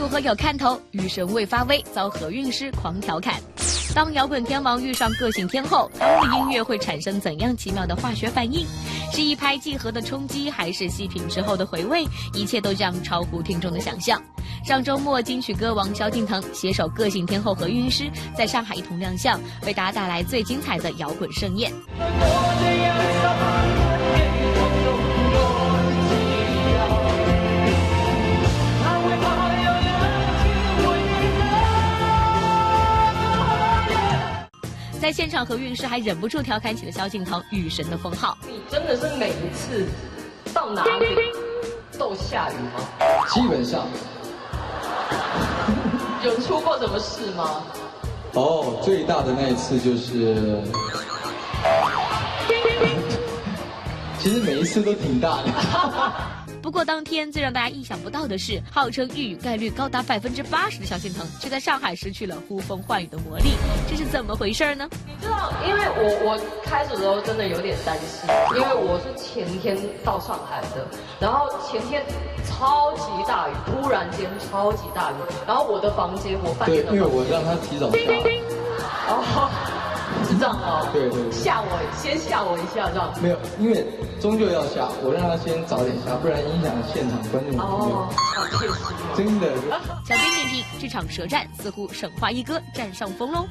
组合有看头，雨神未发威，遭何韵诗狂调侃。当摇滚天王遇上个性天后，他们的音乐会产生怎样奇妙的化学反应？是一拍即合的冲击，还是细品之后的回味？一切都将超乎听众的想象。上周末，金曲歌王萧敬腾携手个性天后何韵诗，在上海一同亮相，为大家带来最精彩的摇滚盛宴。在现场，何韵诗还忍不住调侃起了萧敬腾“雨神”的封号。你真的是每一次到哪里都下雨吗？基本上。有出过什么事吗？哦，最大的那一次就是，其实每一次都挺大的。不过当天最让大家意想不到的是，号称遇雨概率高达百分之八十的萧敬腾，却在上海失去了呼风唤雨的魔力，这是怎么回事呢？你知道，因为我我开始的时候真的有点担心，因为我是前天到上海的，然后前天超级大雨，突然间超级大雨，然后我的房间我半夜对，因为我让他提早下。哦。是这样哦，对对，吓我，先吓我一下这样。没有，因为终究要下，我让他先早点下，不然影响现场观众哦，确实，真的。小兵点评：这场舌战似乎省话一哥占上风喽。